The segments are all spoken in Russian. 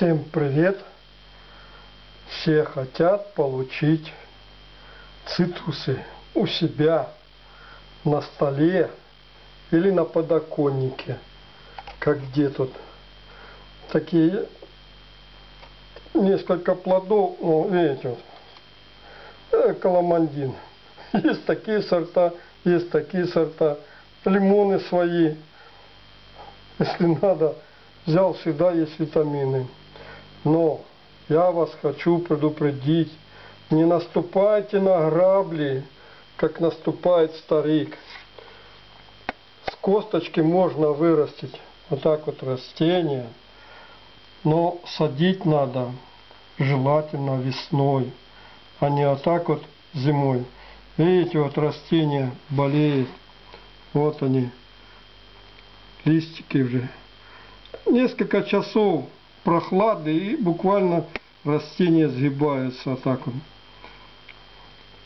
Всем привет! Все хотят получить цитрусы у себя на столе или на подоконнике. Как где тут. Такие несколько плодов, ну, видите, вот, э, каламандин. Есть такие сорта, есть такие сорта. Лимоны свои, если надо, взял, всегда есть витамины. Но я вас хочу предупредить, не наступайте на грабли, как наступает старик. С косточки можно вырастить вот так вот растение, но садить надо желательно весной, а не вот так вот зимой. Видите, вот растение болеет, вот они, листики уже. Несколько часов прохлады и буквально растения сгибаются так вот.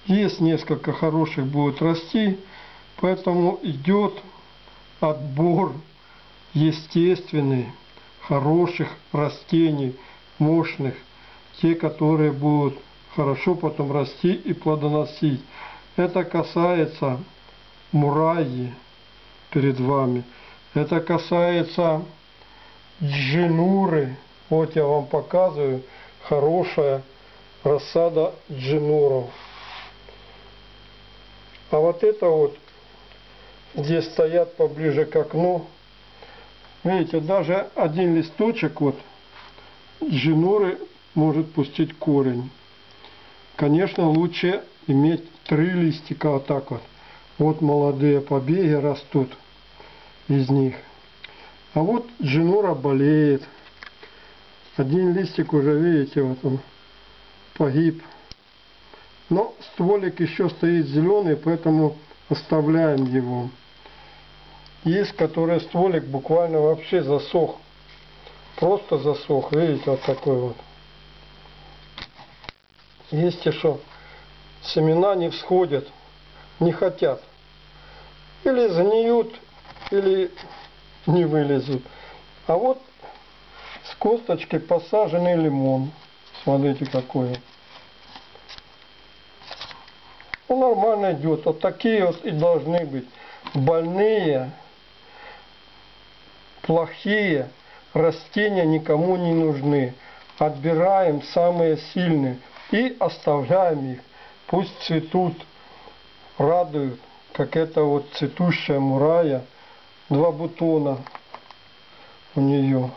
Есть несколько хороших будет расти, поэтому идет отбор естественный, хороших растений, мощных, те, которые будут хорошо потом расти и плодоносить. Это касается мураи перед вами. Это касается джинуры. Вот я вам показываю. Хорошая рассада джинуров. А вот это вот, здесь стоят поближе к окну. Видите, даже один листочек вот джинуры может пустить корень. Конечно, лучше иметь три листика вот так вот. Вот молодые побеги растут из них. А вот джинура болеет. Один листик уже, видите, вот он погиб. Но стволик еще стоит зеленый, поэтому оставляем его. Есть, который стволик буквально вообще засох. Просто засох, видите, вот такой вот. Есть еще семена не всходят, не хотят. Или сгниют, или не вылезут. А вот косточки посаженный лимон. Смотрите какой. Он нормально идет. Вот такие вот и должны быть. Больные, плохие растения никому не нужны. Отбираем самые сильные и оставляем их. Пусть цветут, радуют, как это вот цветущая мурая. Два бутона у нее.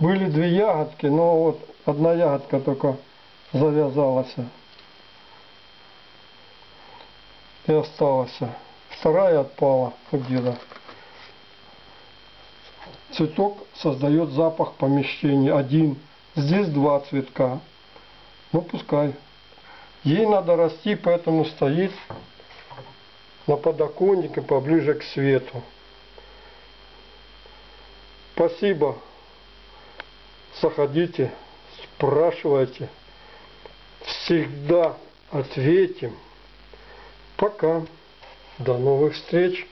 Были две ягодки, но вот одна ягодка только завязалась и осталась. Вторая отпала где-то. Цветок создает запах помещения. Один. Здесь два цветка. Ну пускай. Ей надо расти, поэтому стоит на подоконнике поближе к свету. Спасибо. Заходите, спрашивайте. Всегда ответим. Пока. До новых встреч.